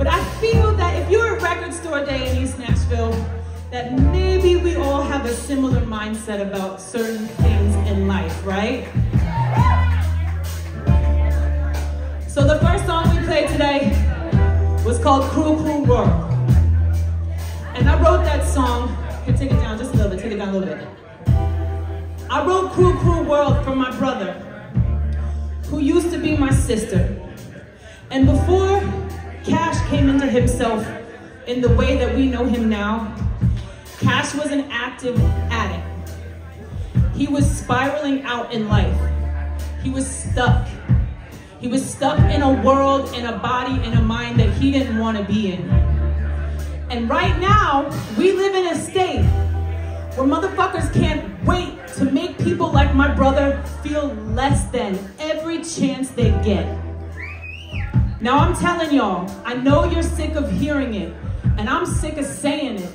But I feel that if you're a record store day in East Nashville, that maybe we all have a similar mindset about certain things in life, right? So the first song we played today was called Cruel, Cruel World. And I wrote that song, here, take it down just a little bit, take it down a little bit. I wrote Cruel, Cruel World for my brother, who used to be my sister. And before Cash came into himself in the way that we know him now, Cash was an active addict. He was spiraling out in life. He was stuck. He was stuck in a world, in a body, in a mind that he didn't want to be in. And right now, we live in a state where motherfuckers can't wait to make people like my brother feel less than every chance they get. Now I'm telling y'all, I know you're sick of hearing it, and I'm sick of saying it,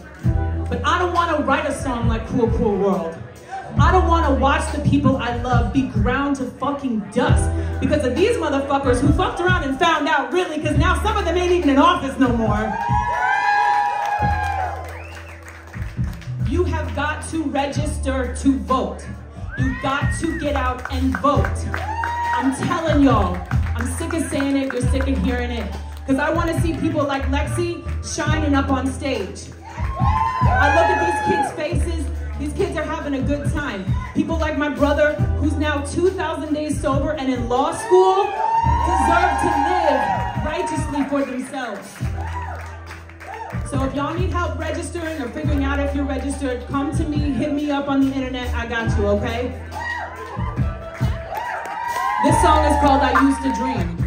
but I don't want to write a song like Cruel, Cruel World. I don't want to watch the people I love be ground to fucking dust because of these motherfuckers who fucked around and found out really because now some of them ain't even in office no more. You have got to register to vote. You've got to get out and vote. I'm telling y'all, I'm sick of saying it, you're sick of hearing it. Because I want to see people like Lexi shining up on stage. I look at these kids' faces. These kids are having a good time. People like my brother, who's now 2,000 days sober and in law school, deserve to live righteously for themselves. So if y'all need help registering or figuring out if you're registered, come to me, hit me up on the internet. I got you, okay? This song is called I Used to Dream.